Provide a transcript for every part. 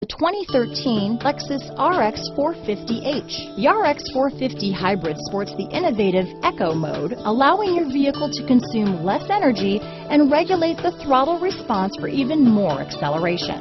The 2013 Lexus RX 450h. The RX 450 Hybrid sports the innovative Eco mode, allowing your vehicle to consume less energy and regulate the throttle response for even more acceleration.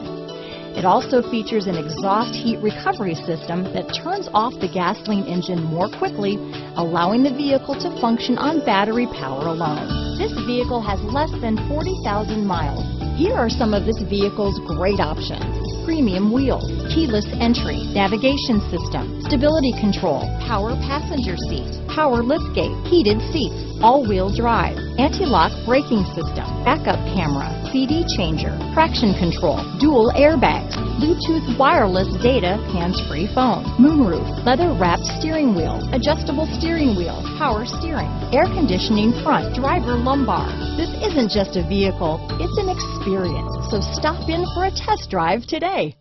It also features an exhaust heat recovery system that turns off the gasoline engine more quickly, allowing the vehicle to function on battery power alone. This vehicle has less than 40,000 miles. Here are some of this vehicle's great options. Premium wheels, keyless entry, navigation system, stability control, power passenger seat, power liftgate, heated seats, all-wheel drive, anti-lock braking system, backup camera, CD changer, traction control, dual airbags, Bluetooth wireless data, hands-free phone, moonroof, leather-wrapped steering wheel, adjustable steering wheel, power steering, air conditioning front, driver lumbar. This isn't just a vehicle, it's an experience. So stop in for a test drive today.